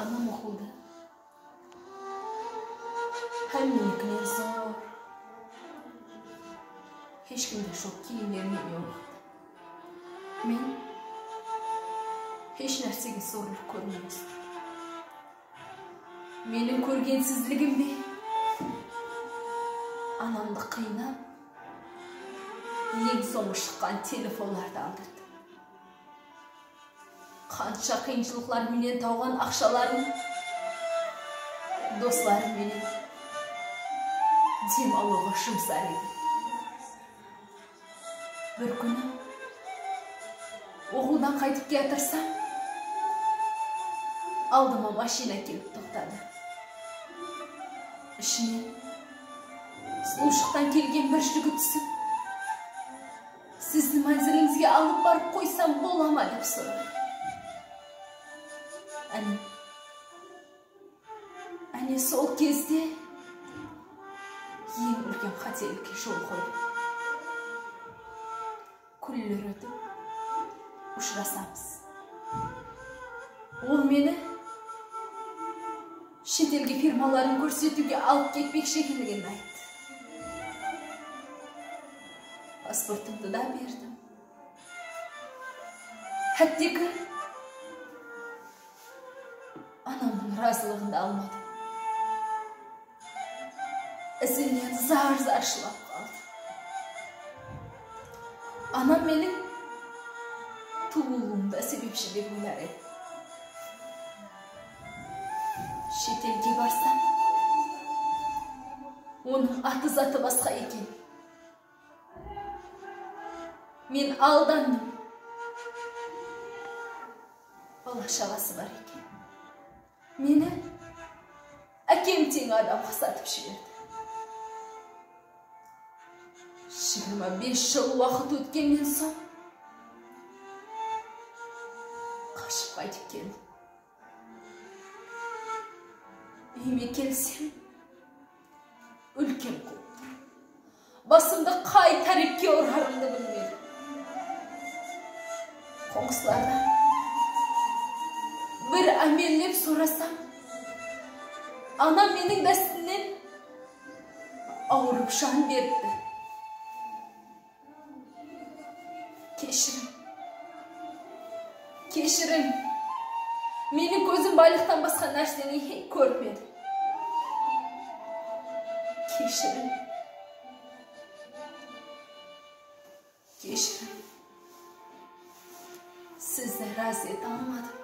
Анам оқылды. Әмін екінен зор. Хешкімді шоқ кейінлеріне Мен Хеш нәрсеге зорлық көрмейміз. Менің көргенсізлігім Анамды қиынам. Ең соңы шыққан телефонларды қанша қиыншылықтарменен тауған ақшаларын достарыменен дем алуға жұмсар едім бір күні оқудан қайтып келе жатырсам алдыма машина келіп тоқтады ішіне сұлушықтан келген бір жігіт түсіп Сізді мәнзіліңізге алып барып қойсам бола ма деп сұрады әне әне сол кезде ең үлкен қателікке жол қойды күллер өтіп ұшырасамыз ол мені шетелге фирмаларын көрсетуге алып кетпекші екендігін айтты паспортымды да бердім әттекі разылығында алмады ізінен зар зар жылап қалды анам менің туылуымда себепші деп ойлар еді шетелге барсам оның аты заты басқа екен мен алдандым бала шағасы бар екен мені әкем тең адамға сатып жіберді жиырма бес жыл уақыт өткеннен соң қашып қайтып келдім үйіме келсем үлкен қуып басымды қай тәрепке ұрарымды білмедім қоңсыларда бір сорасам сұрасам ана менің дәстінен ауырып жан берді кешірім кешірім менің көзім байлықтан басқа нәрсені көрмеді кешірім кешірім сізді разы ете алмадым